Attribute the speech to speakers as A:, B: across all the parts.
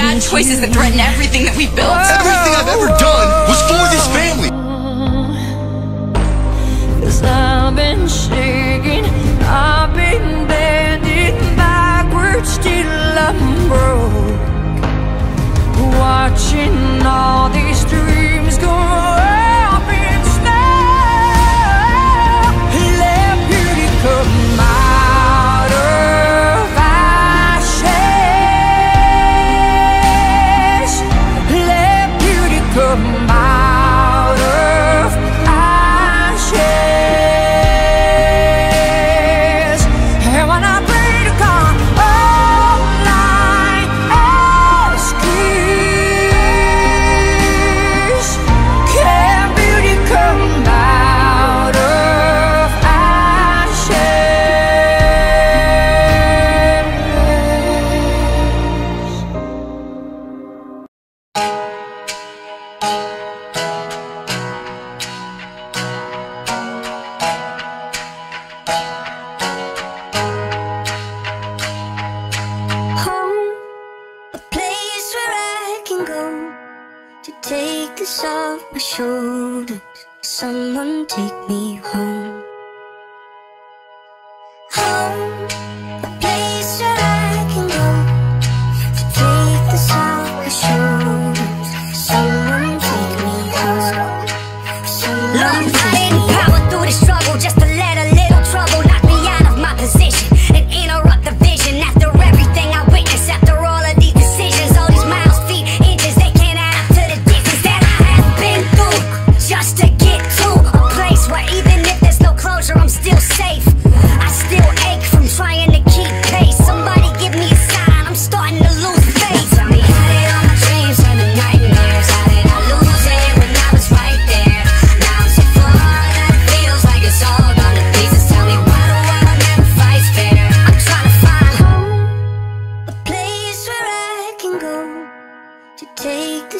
A: bad choices that threaten everything that we built.
B: Everything I've ever done was for this family.
C: to
D: take this off my shoulders. Someone take me home.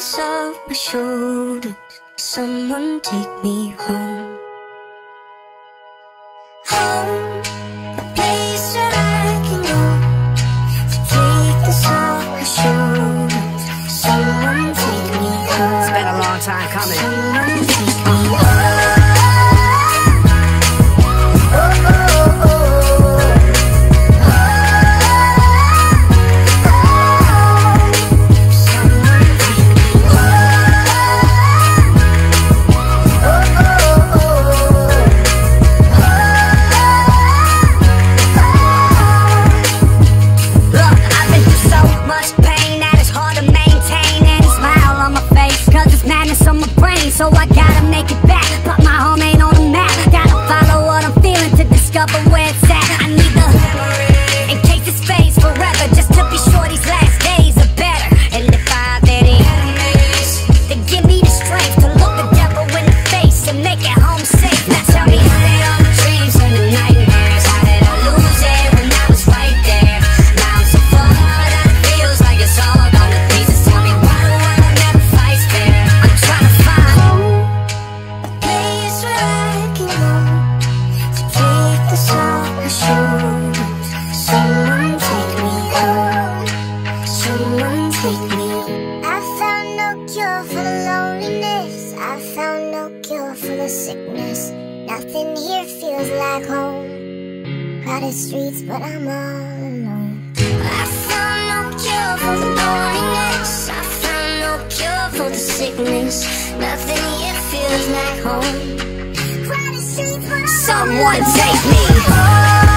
D: off my shoulders. Someone take me home.
E: back home. Crowded streets, but I'm all alone. I found no cure for the loneliness. I found no cure for the sickness. Nothing yet feels like
D: home. Someone take me home.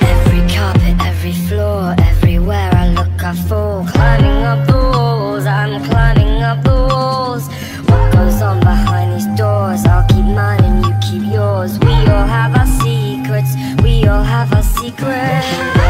D: Every carpet, every floor, everywhere I
E: look I fall. Climbing up the walls, I'm climbing up the walls. What goes on behind these doors, I'll keep mine and you keep yours. We all have our secrets, we all have our secrets.